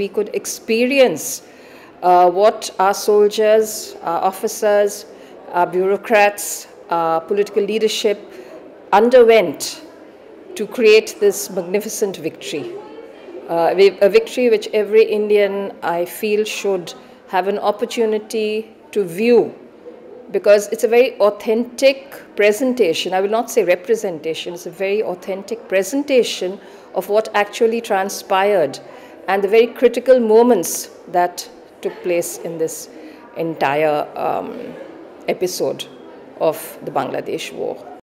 we could experience uh, what our soldiers, our officers, our bureaucrats, our political leadership underwent to create this magnificent victory. Uh, a victory which every Indian, I feel, should have an opportunity to view because it's a very authentic presentation. I will not say representation, it's a very authentic presentation of what actually transpired and the very critical moments that took place in this entire um, episode of the Bangladesh war.